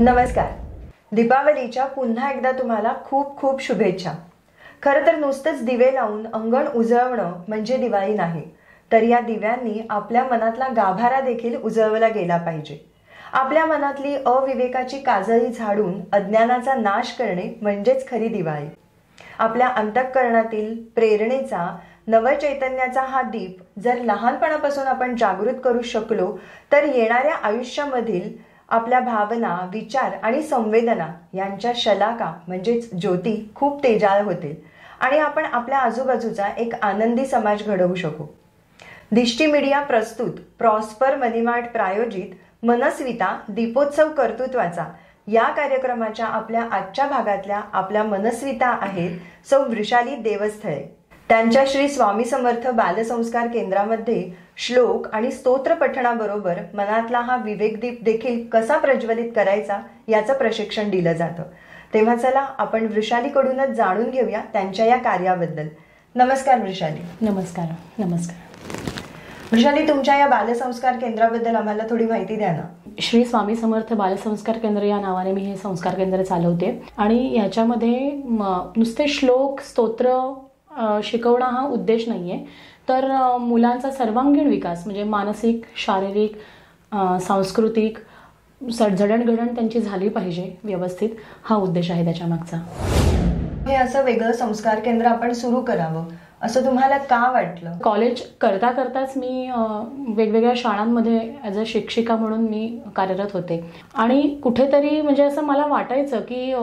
नमस्कार. दीपावलीच्या पुन्हा एकदा तुम्हाला खूप खूप शुभेच्छा. खरं तर नुसतंच दिवे लावून अंगण उजळवणं म्हणजे दिवाळी नाही तर या दिव्यांनी आपल्या मनातला गाभारा देखील उजळवला गेला पाहिजे. आपल्या मनातली अविवेकाची काजळी झाडून अज्ञानाचा नाश करणे म्हणजेच खरी दिवाळी. आपल्या अंतःकरणातील प्रेरणेचा नवचैतन्याचा हा दीप जर लहानपणापासून आपण जागृत करू शकलो तर येणाऱ्या आयुष्यामधील आपल्या भावना विचार आणि संवेदना यांच्या शलाका म्हणजेच ज्योती खूप तेजाळ होतील. आणि आपण आपल्या आजूबाजूचा एक आनंदी समाज घडवू शकू. दिष्टी मीडिया प्रस्तुत प्रॉस्पर मनीमार्ट प्रायोजित मनस्विता दीपोत्सव कर्तृत्वाचा या कार्यक्रमाच्या आपल्या आजच्या भागातल्या आपल्या मनस्विता आहेत सौ वृषाली देवस्थळे. त्यांच्या श्री स्वामी समर्थ बालसंस्कार केंद्रामध्ये श्लोक आणि स्तोत्र पठणाबरोबर मनातला हा विवेकदीप देखील कसा प्रज्वलित करायचा याचं प्रशिक्षण दिलं जातं. तेव्हा चला आपण वृषालीकडूनच जाणून घेऊया त्यांच्या या कार्याबद्दल. नमस्कार वृषाली. नमस्कार नमस्कार. वृषाली तुमच्या या बालसंस्कार केंद्राबद्दल आम्हाला थोडी माहिती द्या ना. श्री स्वामी समर्थ बालसंस्कार केंद्र या नावाने मी हे संस्कार केंद्र चालवते. आणि याच्यामध्ये म- नुसते श्लोक स्तोत्र शिकवणं हा उद्देश नाही आहे तर मुलांचा सर्वांगीण विकास म्हणजे मानसिक शारीरिक सांस्कृतिक सडझडणघडण त्यांची झाली पाहिजे व्यवस्थित. हा उद्देश आहे त्याच्यामागचा हे असं वेगळं संस्कार केंद्र आपण सुरू करावं. असं तुम्हाला का वाटलं? कॉलेज करता करताच मी वेगवेगळ्या शाळांमध्ये ॲज अ शिक्षिका म्हणून मी कार्यरत होते. आणि कुठेतरी म्हणजे असं मला वाटायचं की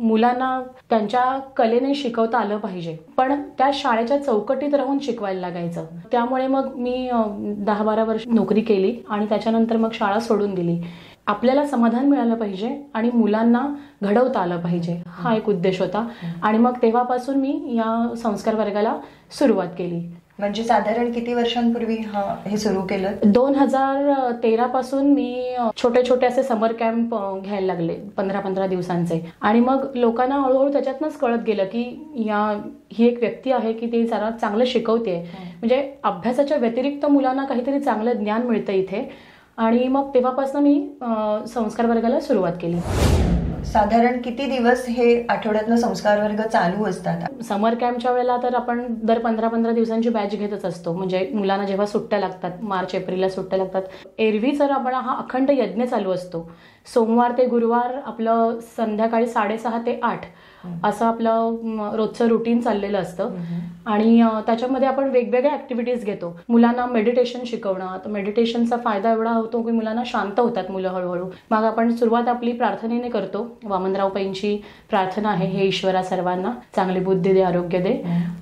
मुलांना त्यांच्या कलेने शिकवता आलं पाहिजे. पण त्या शाळेच्या चौकटीत राहून शिकवायला लागायचं. त्यामुळे मग मी दहा बारा वर्ष नोकरी केली आणि त्याच्यानंतर मग शाळा सोडून दिली. आपल्याला समाधान मिळालं पाहिजे आणि मुलांना घडवता आलं पाहिजे. हा एक उद्देश होता. आणि मग तेव्हापासून मी या संस्कार वर्गाला सुरुवात केली. म्हणजे साधारण किती वर्षांपूर्वी हा हे सुरू केलं? दोन हजार तेरा पासून मी छोटे छोटे असे समर कॅम्प घ्यायला लागले पंधरा पंधरा दिवसांचे. आणि मग लोकांना हळूहळू त्याच्यातनंच कळत गेलं की या ही एक व्यक्ती आहे की ती जरा चांगलं शिकवते म्हणजे अभ्यासाच्या व्यतिरिक्त मुलांना काहीतरी चांगलं ज्ञान मिळतं इथे. आणि मग तेव्हापासून मी संस्कार वर्गाला सुरुवात केली. साधारण किती दिवस हे आठवड्यातनं संस्कार वर्ग चालू असतात? समर कॅम्पच्या वेळेला तर आपण दर पंधरा पंधरा दिवसांची बॅच घेतच असतो. म्हणजे मुलांना जेव्हा सुट्ट्या लागतात मार्च एप्रिलला सुट्ट्या लागतात एरवी तर आपण हा अखंड यज्ञ चालू असतो. सोमवार ते गुरुवार आपलं संध्याकाळी साडेसहा ते आठ असं आपलं रोजचं रुटीन चाललेलं असतं. आणि त्याच्यामध्ये आपण वेगवेगळ्या ऍक्टिव्हिटीज घेतो. मुलांना मेडिटेशन शिकवणं तर मेडिटेशनचा फायदा एवढा होतो की मुलांना शांत होतात मुलं हळूहळू. मग आपण सुरुवात आपली प्रार्थनेने करतो. वामनराव पैंची प्रार्थना आहे हे ईश्वरा सर्वांना चांगली बुद्धी दे आरोग्य दे.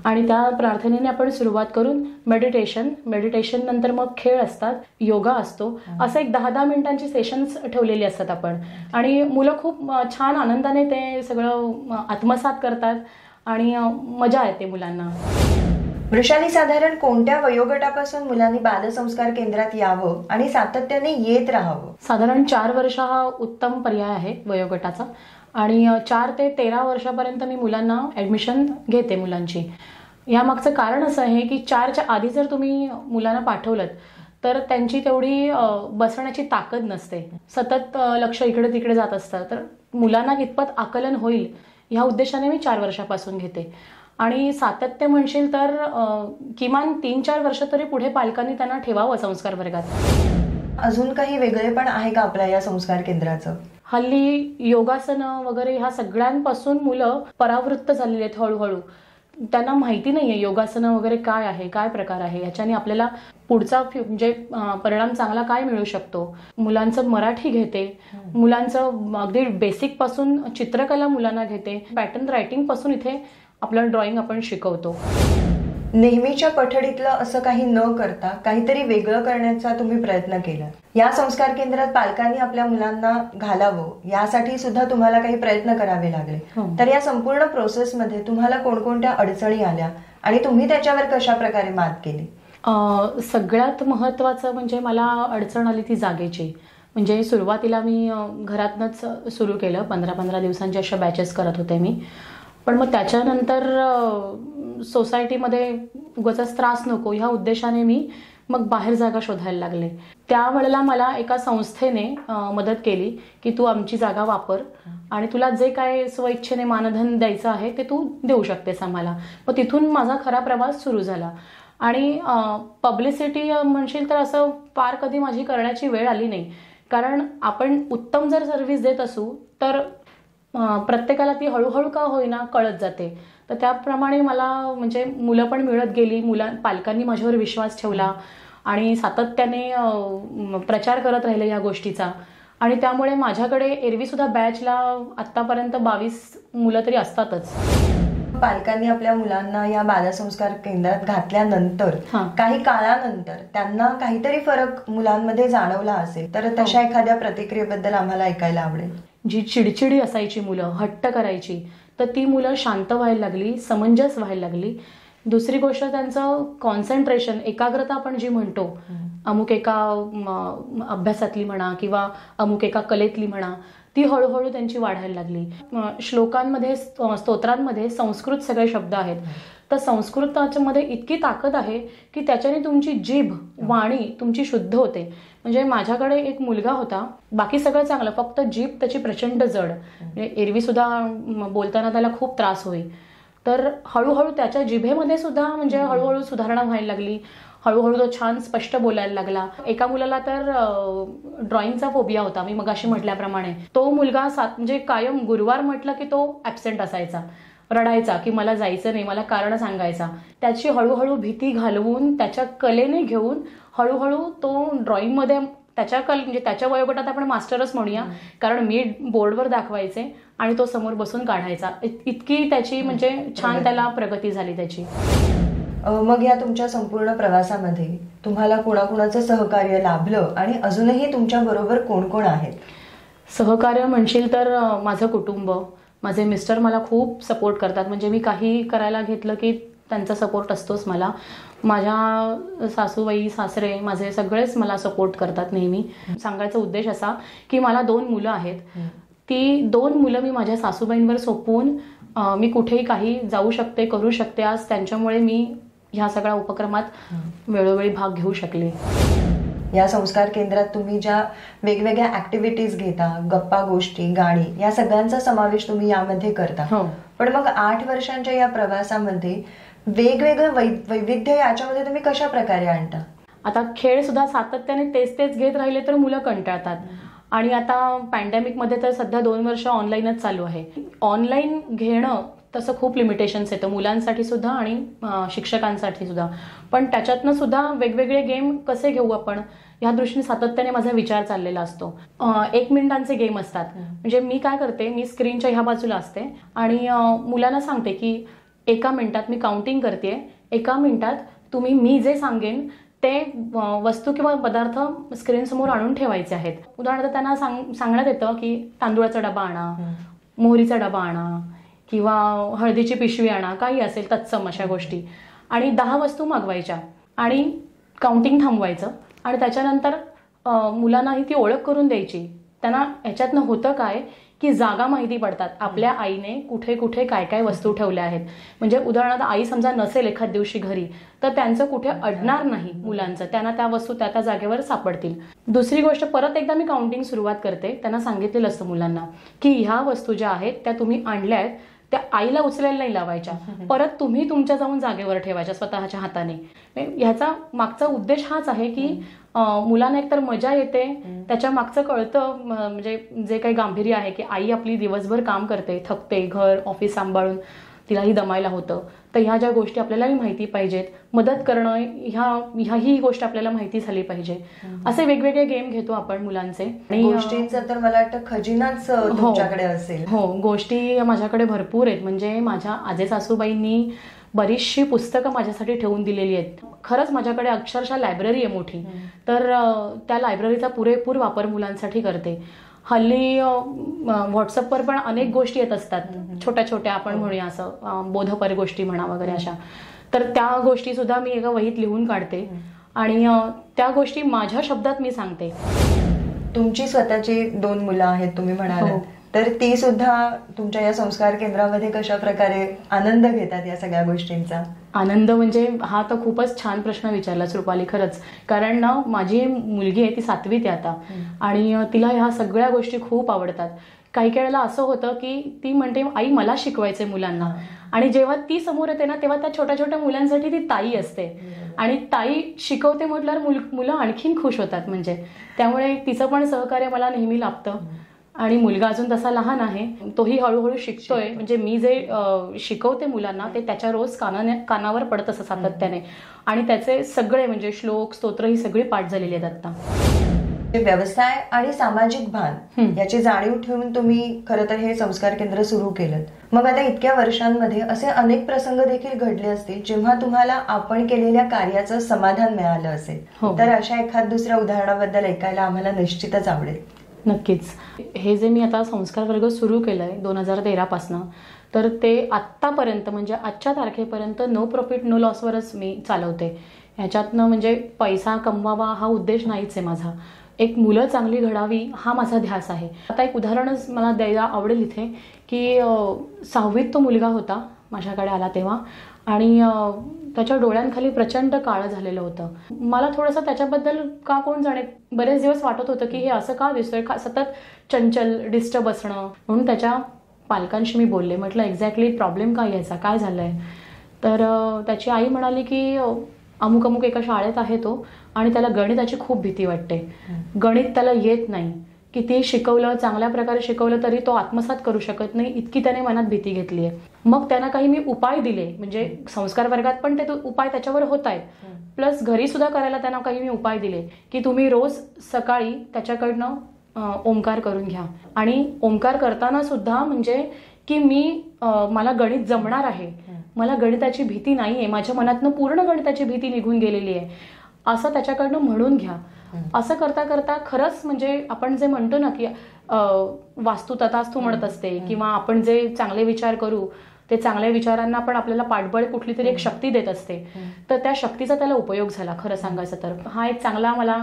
आणि त्या प्रार्थनेने आपण सुरुवात करून मेडिटेशन मेडिटेशन नंतर मग खेळ असतात योगा असतो. असं एक दहा दहा मिनिटांची सेशन्स ठेवलेली असतात आपण. आणि मुलं खूप छान आनंदाने ते सगळं आत्मसात करतात. आणि मजा येते मुलांना. वृषाली साधारण कोणत्या वयोगटापासून मुलांनी बालसंस्कार केंद्रात यावं आणि सातत्याने येत राहावं? साधारण चार वर्ष हा उत्तम पर्याय आहे वयोगटाचा. आणि चार ते तेरा वर्षापर्यंत मी मुलांना ॲडमिशन घेते मुलांची. यामागचं कारण असं आहे की चारच्या आधी जर तुम्ही मुलांना पाठवलं तर त्यांची तेवढी बसण्याची ताकद नसते. सतत लक्ष इकडे तिकडे जात असतं. तर मुलांना कितपत आकलन होईल ह्या उद्देशाने मी चार वर्षापासून घेते. आणि सातत्य म्हणशील तर किमान तीन चार वर्ष तरी पुढे पालकांनी त्यांना ठेवावं संस्कार वर्गात. अजून काही वेगळेपण आहे का आपल्या या संस्कार केंद्राचं? हल्ली योगासनं वगैरे ह्या सगळ्यांपासून मुलं परावृत्त झालेली आहेत हळूहळू. त्यांना माहिती नाहीये योगासनं वगैरे काय आहे काय प्रकार आहे याच्याने आपल्याला पुढचा फ्यु- म्हणजे परिणाम चांगला काय मिळू शकतो? मुलांचं मराठी घेते मुलांचं अगदी बेसिकपासून चित्रकला मुलांना घेते पॅटर्न रायटिंगपासून इथे आपलं ड्रॉइंग आपण शिकवतो. नेहमीच्या पठडीतलं असं काही न करता काहीतरी वेगळं करण्याचा तुम्ही प्रयत्न केला. या संस्कार केंद्रात पालकांनी आपल्या मुलांना घालावं यासाठी सुद्धा तुम्हाला काही प्रयत्न करावे लागले. हो. तर या संपूर्ण प्रोसेसमध्ये तुम्हाला कोणकोणत्या अडचणी आल्या आणि तुम्ही त्याच्यावर कशा प्रकारे मात केली? सगळ्यात महत्त्वाचं म्हणजे मला अडचण आली ती जागेची. म्हणजे सुरुवातीला मी घरातनंच सुरू केलं. पंधरा पंधरा दिवसांच्या अशा बॅचेस करत होते मी. पण मग त्याच्यानंतर सोसायटीमध्ये उगाचाच त्रास नको ह्या उद्देशाने मी मग बाहेर जागा शोधायला लागले. त्यावेळेला मला एका संस्थेने मदत केली की तू आमची जागा वापर आणि तुला जे काय स्वइच्छेने मानधन द्यायचं आहे ते तू देऊ शकतेस आम्हाला. मग तिथून माझा खरा प्रवास सुरू झाला. आणि पब्लिसिटी म्हणशील तर असं फार कधी माझी करण्याची वेळ आली नाही. कारण आपण उत्तम जर सर्व्हिस देत असू तर प्रत्येकाला ती हळूहळू का होईना कळत जाते. तर त्याप्रमाणे मला म्हणजे मुलं पण मिळत गेली. मुला पालकांनी माझ्यावर विश्वास ठेवला आणि सातत्याने प्रचार करत राहिले या गोष्टीचा. आणि त्यामुळे माझ्याकडे एरवी सुद्धा बॅचला आत्तापर्यंत बावीस मुलं तरी असतातच. पालकांनी आपल्या मुलांना या बालसंस्कार केंद्रात घातल्यानंतर हा. काही काळानंतर त्यांना काहीतरी फरक मुलांमध्ये जाणवला असेल तर तशा एखाद्या प्रतिक्रियेबद्दल आम्हाला ऐकायला आवडेल. जी चिडचिडी असायची मुलं हट्ट करायची तर ती मुलं शांत व्हायला लागली समंजस व्हायला लागली. दुसरी गोष्ट त्यांचं कॉन्सन्ट्रेशन एकाग्रता आपण जी म्हणतो अमुक एका अभ्यासातली म्हणा किंवा अमुक एका कलेतली म्हणा ती हळूहळू त्यांची वाढायला लागली. श्लोकांमध्ये स्त- स्तोत्रांमध्ये संस्कृत सगळे शब्द आहेत. तर संस्कृताच्यामध्ये इतकी ताकद आहे की त्याच्याने तुमची जीभ वाणी तुमची शुद्ध होते. म्हणजे माझ्याकडे एक मुलगा होता बाकी सगळं चांगलं फक्त जीभ त्याची प्रचंड जड. म्हणजे एरवी सुद्धा बोलताना त्याला खूप त्रास होई तर हळूहळू त्याच्या जिभेमध्ये सुद्धा म्हणजे हळूहळू सुधारणा व्हायला लागली. हळूहळू तो छान स्पष्ट बोलायला लागला. एका मुलाला तर ड्रॉइंगचा फोबिया होता मी मगाशी म्हटल्याप्रमाणे. तो मुलगा सात म्हणजे कायम गुरुवार म्हटलं की तो ऍबसेंट असायचा. रडायचा की मला जायचं नाही मला कारण सांगायचा. त्याची हळूहळू भीती घालवून त्याच्या कलेने घेऊन हळूहळू तो ड्रॉइंगमध्ये त्याच्या कल म्हणजे त्याच्या वयोगटात आपण मास्टरच म्हणूया. कारण मी बोर्डवर दाखवायचे आणि तो समोर बसून काढायचा. इत- इतकी त्याची म्हणजे छान त्याला प्रगती झाली त्याची. मग या तुमच्या संपूर्ण प्रवासामध्ये तुम्हाला कोणाकोणाचं सहकार्य लाभलं आणि अजूनही तुमच्या बरोबर कोण कोण आहेत? सहकार्य म्हणशील तर माझं कुटुंब. माझे मिस्टर मला खूप सपोर्ट करतात. म्हणजे मी काही करायला घेतलं की त्यांचा सपोर्ट असतोच मला. माझ्या सासूबाई सासरे माझे सगळेच मला सपोर्ट करतात नेहमी. सांगायचा उद्देश असा की मला दोन मुलं आहेत. ती दोन मुलं मी माझ्या सासूबाईंवर सोपवून मी कुठेही काही जाऊ शकते करू शकते. आज त्यांच्यामुळे मी ह्या सगळ्या उपक्रमात वेळोवेळी भाग घेऊ शकले. या संस्कार केंद्रात तुम्ही ज्या वेगवेगळ्या ऍक्टिव्हिटीज घेता गप्पा गोष्टी गाणी या सगळ्यांचा समावेश तुम्ही यामध्ये करता. हो. पण मग आठ वर्षांच्या या प्रवासामध्ये वेगवेगळं वैविध्य याच्यामध्ये तुम्ही कशा प्रकारे आणता? आता खेळ सुद्धा सातत्याने तेच तेच घेत राहिले तर मुलं कंटाळतात. आणि आता पॅन्डेमिकमध्ये तर सध्या दोन वर्ष ऑनलाईनच चालू आहे. ऑनलाईन घेणं तसं खूप लिमिटेशन्स येतं मुलांसाठी सुद्धा आणि शिक्षकांसाठी सुद्धा. पण त्याच्यातनं सुद्धा वेगवेगळे गेम कसे घेऊ आपण? ह्या दृष्टीने सातत्याने माझा विचार चाललेला असतो. एक मिनिटांचे गेम असतात. म्हणजे मी काय करते? मी स्क्रीनच्या ह्या बाजूला असते आणि मुलांना सांगते की एका मिनिटात मी काउंटिंग करते एका मिनिटात तुम्ही मी जे सांगेन ते वस्तू किंवा पदार्थ स्क्रीन समोर आणून ठेवायचे आहेत. उदाहरणार्थ त्यांना सांग सांगण्यात येतं की तांदूळाचा डबा आणा मोहरीचा डबा आणा किंवा हळदीची पिशवी आणा काही असेल तत्सम अशा गोष्टी. आणि दहा वस्तू मागवायच्या आणि काउंटिंग थांबवायचं आणि त्याच्यानंतर अं, मुलांनाही ती ओळख करून द्यायची. त्यांना ह्याच्यातनं होतं काय की जागा माहिती पडतात आपल्या आईने कुठे कुठे काय काय वस्तू ठेवल्या आहेत. म्हणजे उदाहरणार्थ आई समजा नसेल एखाद दिवशी घरी तर त्यांचं कुठे अडणार नाही मुलांचं. त्यांना त्या वस्तू त्या त्या जागेवर सापडतील. दुसरी गोष्ट परत एकदा मी काउंटिंग सुरुवात करते. त्यांना सांगितलेलं असतं मुलांना की ह्या वस्तू ज्या आहेत त्या तुम्ही आणल्या आहेत त्या आईला उचलायला नाही लावायच्या. परत तुम्ही तुमच्या जाऊन जागेवर ठेवायच्या स्वतःच्या हाताने. ह्याचा मागचा उद्देश हाच आहे की मुलांना एकतर मजा येते. त्याच्या मागचं कळतं म्हणजे जे काही गांभीर्य आहे की आई आपली दिवसभर काम करते थकते घर ऑफिस सांभाळून तिलाही दमायला होतं. तर ह्या ज्या गोष्टी आपल्यालाही माहिती पाहिजेत. मदत करणं ह्या ह्याही गोष्ट आपल्याला माहिती झाली पाहिजे. असे वेगवेगळे गेम घेतो आपण मुलांचे. गोष्टींचा तर मला वाटतं खजिनाच हो. तुमच्याकडे असेल. हो गोष्टी माझ्याकडे भरपूर आहेत. म्हणजे माझ्या आजे सासूबाईंनी बरीचशी पुस्तकं माझ्यासाठी ठेवून दिलेली आहेत. खरंच माझ्याकडे अक्षरशः लायब्ररी आहे मोठी. तर त्या लायब्ररीचा पुरेपूर वापर मुलांसाठी करते. हल्ली व्हॉट्सअपवर पण अनेक गोष्टी येत असतात. छोट्या छोट्या आपण म्हणूया असं बोधपर गोष्टी म्हणा वगैरे अशा. तर त्या गोष्टी सुद्धा मी एका वहीत लिहून काढते. आणि त्या गोष्टी माझ्या शब्दात मी सांगते. तुमची स्वतःची दोन मुलं आहेत तुम्ही म्हणालात. हो. तर ती सुद्धा तुमच्या या संस्कार केंद्रामध्ये कशा प्रकारे आनंद घेतात या सगळ्या गोष्टींचा? आनंद म्हणजे हा तर खूपच छान प्रश्न विचारलाच रुपाली खरंच. कारण ना माझी मुलगी आहे ती सातवीत आहे आता. आणि तिला ह्या सगळ्या गोष्टी खूप आवडतात. काही काही वेळेला असं होतं की ती म्हणते आई मला शिकवायचंय मुलांना. आणि जेव्हा ती समोर येते ना तेव्हा त्या छोट्या छोट्या मुलांसाठी ती ताई असते. आणि ताई शिकवते म्हटल्यावर मुल मुलं आणखीन खुश होतात म्हणजे. त्यामुळे तिचं पण सहकार्य मला नेहमी लाभतं. आणि मुलगा अजून तसा लहान आहे तोही हळूहळू शिकतोय. म्हणजे मी जे शिकवते मुलांना ते त्याच्या रोज कानाने कानावर पडत असं सातत्याने. आणि त्याचे सगळे म्हणजे श्लोक स्तोत्र ही सगळी पाठ झालेली आहेत आता व्यवसाय आणि सामाजिक भान. याची जाणीव ठेवून तुम्ही खरं तर हे संस्कार केंद्र सुरू केलं मग आता इतक्या वर्षांमध्ये असे अनेक प्रसंग देखील घडले असतील जेव्हा तुम्हाला आपण केलेल्या कार्याचं समाधान मिळालं असेल. हो. तर अशा एखाद दुसऱ्या उदाहरणाबद्दल ऐकायला आम्हाला निश्चितच आवडेल. नक्कीच. हे जे मी आता संस्कार वर्ग सुरू केलंय दोन हजार तेरापासनं तर ते आत्तापर्यंत म्हणजे आजच्या तारखेपर्यंत नो प्रॉफिट नो लॉसवरच मी चालवते. ह्याच्यातनं म्हणजे पैसा कमवावा हा उद्देश नाहीच आहे माझा. एक मुलं चांगली घडावी हा माझा ध्यास आहे. आता एक उदाहरणच मला द्यायला आवडेल इथे की सहावीत तो मुलगा होता. माझ्याकडे आला तेव्हा. आणि त्याच्या डोळ्यांखाली प्रचंड काळं झालेलं होतं. मला थोडंसं त्याच्याबद्दल का कोण जाणे बरेच दिवस वाटत होतं की हे असं का दिसतंय का सतत चंचल डिस्टर्ब असणं. म्हणून त्याच्या पालकांशी मी बोलले. म्हटलं एक्झॅक्टली प्रॉब्लेम काय यायचा काय झालंय? तर अं, त्याची आई म्हणाली की अमुक अमुक एका शाळेत आहे तो आणि त्याला गणिताची खूप भीती वाटते. गणित त्याला येत नाही. किती शिकवलं चांगल्या प्रकारे शिकवलं तरी तो आत्मसात करू शकत नाही इतकी त्याने मनात भीती घेतली आहे. मग त्यांना काही मी उपाय दिले म्हणजे संस्कार वर्गात पण ते उपाय त्याच्यावर होत आहेत. प्लस घरी सुद्धा करायला त्यांना काही मी उपाय दिले की तुम्ही रोज सकाळी त्याच्याकडनं ओंकार करून घ्या. आणि ओंकार करताना सुद्धा म्हणजे की मी मला गणित जमणार आहे. मला गणिताची भीती नाही आहे माझ्या मनातनं पूर्ण गणिताची भीती निघून गेलेली आहे. असं त्याच्याकडनं म्हणून घ्या. असं करता करता खरंच म्हणजे आपण जे म्हणतो ना की वास्तू तथास्तू म्हणत असते किंवा आपण जे चांगले विचार करू ते चांगल्या विचारांना पण आपल्याला पाठबळ कुठली तरी एक शक्ती देत असते. तर त्या शक्तीचा त्याला उपयोग झाला खरं सांगायचं तर. हा एक चांगला मला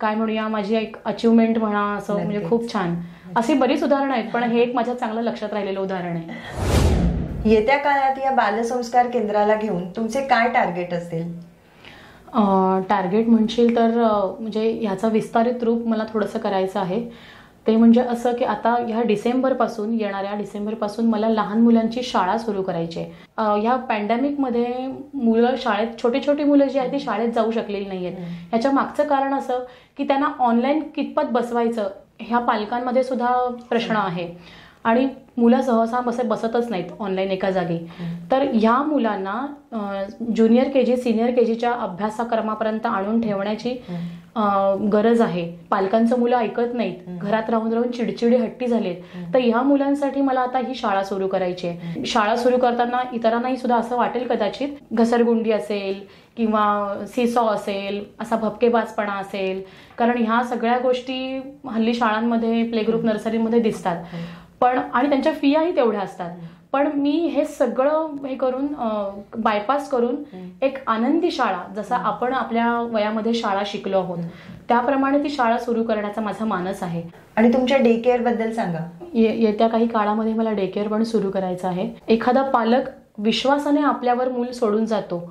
काय म्हणूया माझी एक अचिव्हमेंट म्हणा असं म्हणजे. खूप छान. अशी बरीच उदाहरणं आहेत पण हे एक माझ्या चांगलं लक्षात राहिलेलं उदाहरण आहे. येत्या काळात या बालसंस्कार केंद्राला घेऊन तुमचे काय टार्गेट असतील? टार्गेट म्हणशील तर म्हणजे ह्याचं विस्तारित रूप मला थोडंसं करायचं आहे. ते म्हणजे असं की आता ह्या डिसेंबरपासून येणाऱ्या डिसेंबरपासून मला लहान मुलांची शाळा सुरू करायची आहे. ह्या पॅन्डेमिकमध्ये मुलं शाळेत छोटी छोटी मुलं जी आहेत ती शाळेत जाऊ शकलेली नाही आहेत ह्याच्या मागचं कारण असं की त्यांना ऑनलाईन कितपत बसवायचं ह्या पालकांमध्ये सुद्धा प्रश्न आहे. आणि मुलं सहसा बसे बसतच नाहीत ऑनलाईन एका जागी. तर ह्या मुलांना junior K G senior K जीच्या अभ्यासक्रमापर्यंत आणून ठेवण्याची गरज आहे. पालकांचं मुलं ऐकत नाहीत. घरात राहून राहून चिडचिडी हट्टी झालीत. तर ह्या मुलांसाठी मला आता ही शाळा सुरू करायची आहे. शाळा सुरू करताना इतरांनाही सुद्धा असं वाटेल कदाचित घसरगुंडी असेल किंवा सीसॉ असेल असा भपकेबाजपणा असेल. कारण ह्या सगळ्या गोष्टी हल्ली शाळांमध्ये प्ले ग्रुप नर्सरीमध्ये दिसतात. पण आणि त्यांच्या फियाही तेवढ्या असतात. पण मी हे सगळं हे करून बायपास करून एक आनंदी शाळा जसा आपण आपल्या वयामध्ये शाळा शिकलो आहोत त्याप्रमाणे ती शाळा सुरू करण्याचा माझा मानस आहे. आणि तुमच्या डे केअरबद्दल सांगा. येत्या काही काळामध्ये मला डे केअर पण सुरू करायचं आहे. एखादा पालक विश्वासाने आपल्यावर मूल सोडून जातो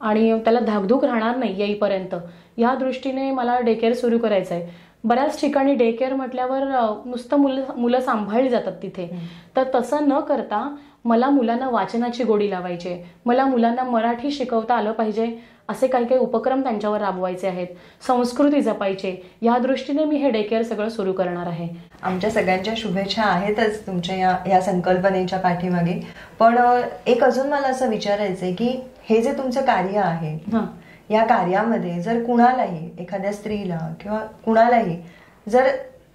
आणि त्याला धाकधूक राहणार नाही येईपर्यंत या दृष्टीने मला डे केअर सुरू करायचं आहे बऱ्याच ठिकाणी डे केअर म्हटल्यावर नुसतं मुलं मुलं सांभाळली जातात तिथे. तर तसं न करता मला मुलांना वाचनाची गोडी लावायची. आहे मला मुलांना मराठी शिकवता आलं पाहिजे असे काही काही उपक्रम त्यांच्यावर राबवायचे आहेत. संस्कृती जपायचे. या दृष्टीने मी हे डे केअर सगळं सुरू करणार आहे. आमच्या सगळ्यांच्या शुभेच्छा आहेतच तुमच्या या या संकल्पनेच्या पाठीमागे. पण एक अजून मला असं विचारायचंय की हे जे तुमचं कार्य आहे हां. या कार्यामध्ये जर कुणालाही एखाद्या स्त्रीला किंवा कुणालाही जर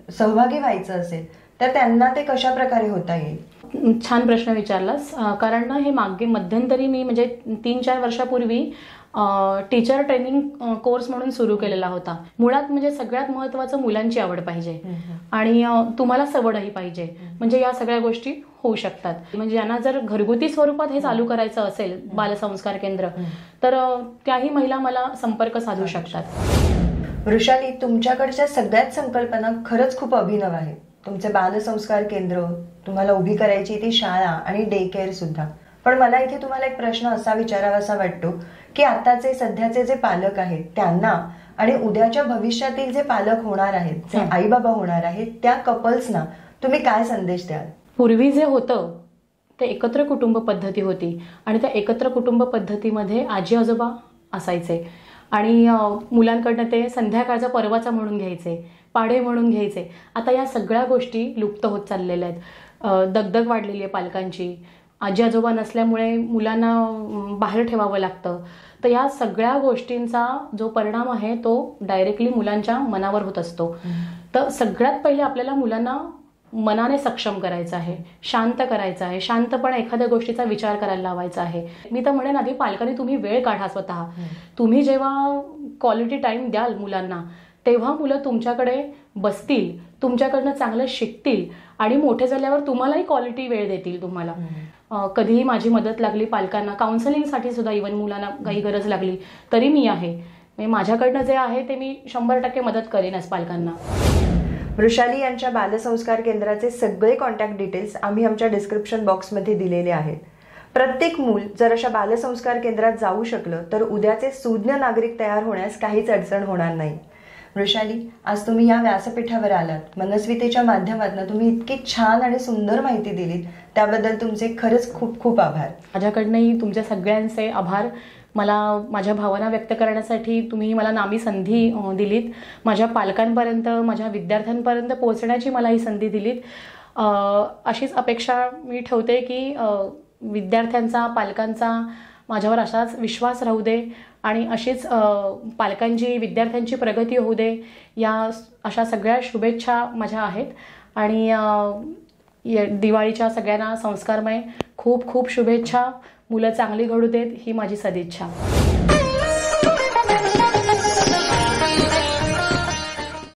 सहभागी व्हायचं असेल तर त्यांना ते कशा प्रकारे होता येईल? छान प्रश्न विचारलास. कारण ना हे मागे मध्यंतरी मी म्हणजे तीन चार वर्षापूर्वी टीचर ट्रेनिंग कोर्स म्हणून सुरू केलेला होता. मुळात म्हणजे सगळ्यात महत्वाचं मुलांची आवड पाहिजे. आणि तुम्हाला सवडही पाहिजे. म्हणजे या सगळ्या गोष्टी होऊ शकतात. म्हणजे यांना जर घरगुती स्वरूपात हे चालू करायचं असेल बालसंस्कार केंद्र तर त्याही महिला मला संपर्क साधू शकतात. वृषाली तुमच्याकडच्या सगळ्याच संकल्पना खरंच खूप अभिनव आहेत. तुमचे बालसंस्कार केंद्र तुम्हाला उभी करायची ती शाळा आणि डे केअर सुद्धा. पण मला इथे तुम्हाला एक प्रश्न असा विचारावासा वाटतो की आताचे सध्याचे जे पालक आहेत त्यांना आणि उद्याच्या भविष्यातील जे पालक होणार आहेत जे. आई बाबा होणार आहेत त्या कपल्सना तुम्ही काय संदेश द्याल? पूर्वी जे होतं ते एकत्र कुटुंब पद्धती होती. आणि त्या एकत्र कुटुंब पद्धतीमध्ये आजी आजोबा असायचे. आणि मुलांकडनं ते संध्याकाळचा पर्वाचा म्हणून घ्यायचे पाडे म्हणून घ्यायचे. आता या सगळ्या गोष्टी लुप्त होत चाललेल्या आहेत. दगदग वाढलेली आहे पालकांची. आजी आजोबा नसल्यामुळे मुलांना बाहेर ठेवावं लागतं. तर या सगळ्या गोष्टींचा जो परिणाम आहे तो डायरेक्टली मुलांच्या मनावर होत असतो. तर सगळ्यात पहिले आपल्याला मुलांना मनाने सक्षम करायचं आहे शांत करायचं आहे शांतपणे एखाद्या गोष्टीचा विचार करायला लावायचा आहे. मी तर म्हणेन आधी पालकांनी तुम्ही वेळ काढा स्वतः. तुम्ही जेव्हा क्वालिटी टाइम द्याल मुलांना तेव्हा मुलं तुमच्याकडे बसतील तुमच्याकडनं चांगलं शिकतील आणि मोठे झाल्यावर तुम्हालाही क्वालिटी वेळ देतील तुम्हाला. कधीही माझी मदत लागली पालकांना काउन्सिलिंगसाठी सुद्धा इवन मुलांना काही गरज लागली तरी मी आहे. म्हणजे माझ्याकडनं जे आहे ते मी शंभर टक्के मदत करेनच पालकांना. वृषाली यांच्या बालसंस्कार केंद्राचे सगळे कॉन्टॅक्ट डिटेल्स आम्ही आमच्या डिस्क्रिप्शन बॉक्समध्ये दिलेले आहेत. प्रत्येक मूल जर अशा बालसंस्कार केंद्रात जाऊ शकलं तर उद्याचे सुज्ञ नागरिक तयार होण्यास काहीच अडचण होणार नाही. वृषाली आज तुम्ही या व्यासपीठावर आलात. मनस्वितेच्या माध्यमातून तुम्ही इतकी छान आणि सुंदर माहिती दिलीत. त्याबद्दल तुमचे खरंच खूप खूप आभार. माझ्याकडनंही तुमच्या सगळ्यांचे आभार. मला माझ्या भावना व्यक्त करण्यासाठी तुम्ही मला नामी संधी दिलीत. माझ्या पालकांपर्यंत माझ्या विद्यार्थ्यांपर्यंत पोहोचण्याची मला ही संधी दिलीत. अशीच अपेक्षा मी ठेवते की विद्यार्थ्यांचा पालकांचा माझ्यावर असाच विश्वास राहू दे. आणि अशीच पालकांची विद्यार्थ्यांची प्रगती होऊ दे या अशा सगळ्या शुभेच्छा माझ्या आहेत. आणि दिवाळीच्या सगळ्यांना संस्कारमय खूप खूप शुभेच्छा. मुलं चांगली घडू देत ही माझी सदिच्छा.